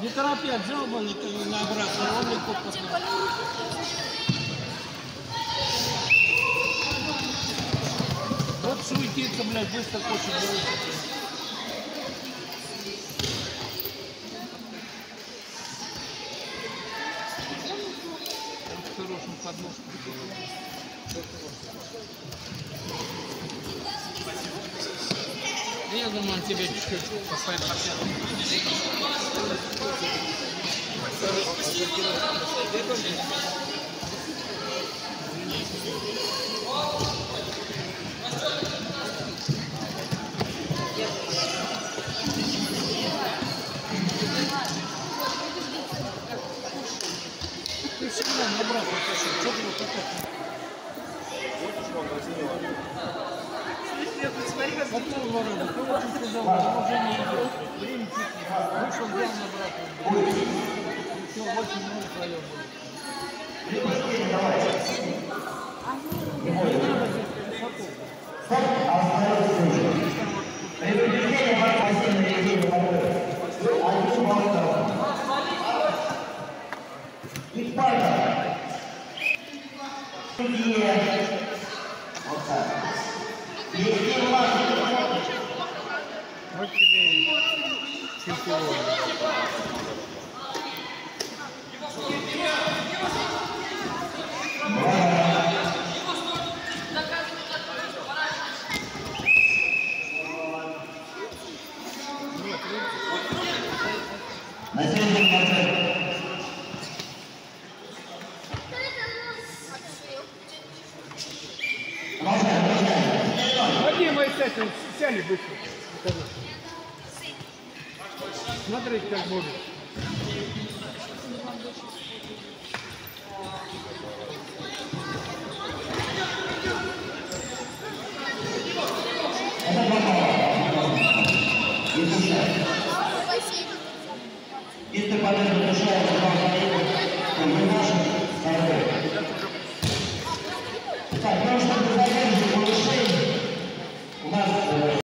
Не торопи, отжал бы на обратно, он легко посмотрит. Вот суетится, блядь, быстро хочет бросить. Вот Я думаю, он тебе чуть-чуть поставит порядок. Ты всегда пошел. Что ты вот такой? Потом ворота, ты очень сказал, уже не идет. Время чуть Вышел, взял обратно. Все, 8 минут вдвоем будет. Не Вот тебе чемпион. на следующем матче продолжаем, Тяни быстро. Покажи. Смотреть как можно. Это полезно душевно, потому что мы наши а здоровье. Так,